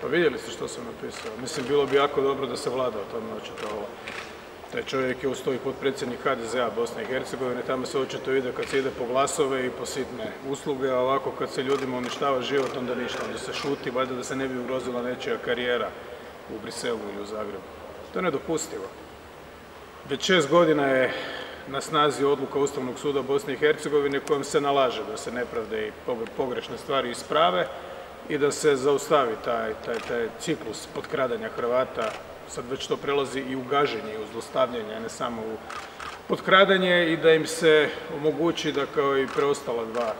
Pa vidjeli ste što sam napisao. Mislim, bilo bi jako dobro da se vlada o tome očitovala. Taj čovjek je uz to i potpredsjednik HDZ-a Bosne i Hercegovine, tamo se očito ide kad se ide po glasove i po sitne usluge, a ovako kad se ljudima uništava život, onda ništa, onda se šuti, valjda da se ne bi ugrozila nečija karijera u Briselu ili u Zagrebu. To je nedopustivo. Već šest godina je na snazi odluka Ustavnog suda Bosne i Hercegovine kojom se nalaže da se nepravde i pogrešne stvari isprave i da se zaustavi taj, taj, taj ciklus potkradanja Hrvata, sad već to prelazi i u gaženje i u ne samo u potkradanje i da im se omogući da kao i preostala dva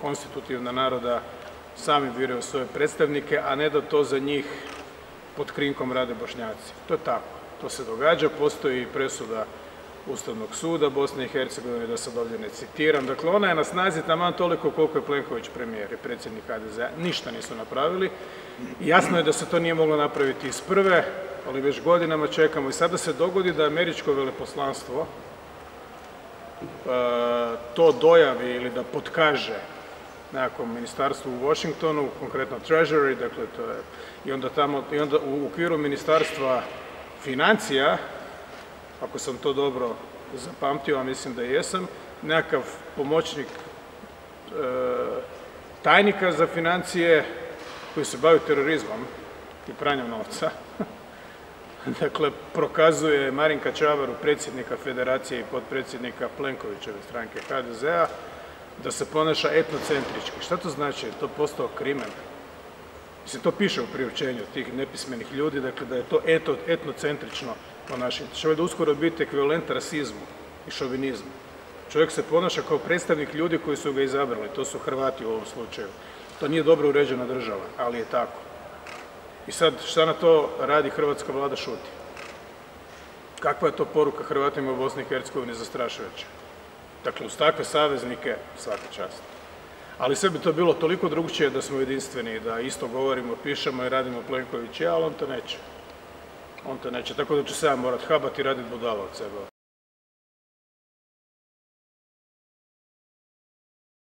konstitutivna naroda sami biraju svoje predstavnike, a ne da to za njih pod krinkom rade Bošnjaci. To je tako, to se događa, postoji presuda Ustavnog suda Bosne i Hercegovine, da sad ovdje ne citiram. Dakle, ona je na snazi taman toliko koliko je Plenković premijer i predsjednik HDZ-a. Ništa nisu napravili. Jasno je da se to nije moglo napraviti iz prve, ali već godinama čekamo i sada se dogodi da američko veleposlanstvo e, to dojavi ili da potkaže nekakvom ministarstvu u Washingtonu, konkretno Treasury, dakle to je, i onda tamo, i onda u okviru ministarstva financija ako sam to dobro zapamtio, a mislim da jesam, nekakav pomoćnik e, tajnika za financije koji se bavi terorizmom i pranjem novca, dakle prokazuje Marinka Čavaru, predsjednika federacije i potpredsjednika Plenkovićeve stranke HDZ-a, da se ponaša etnocentrički. Šta to znači? Je to postao krimen? Mislim, to piše u priopćenju tih nepismenih ljudi, dakle da je to etnocentrično ponašanje. Će valjda uskoro biti ekvivalent rasizmu i šovinizmu. Čovjek se ponaša kao predstavnik ljudi koji su ga izabrali, to su Hrvati u ovom slučaju. To nije dobro uređena država, ali je tako. I sad šta na to radi hrvatska vlada šuti? Kakva je to poruka Hrvatima u Bosni i Hercegovini zastrašujuća? Dakle, uz takve saveznike svaka čast. Ali sve bi to bilo toliko drugčije da smo jedinstveni, da isto govorimo, pišemo i radimo Plenković ali on to neće on to neće, tako da ću se ja morat habati i raditi budala od sebe.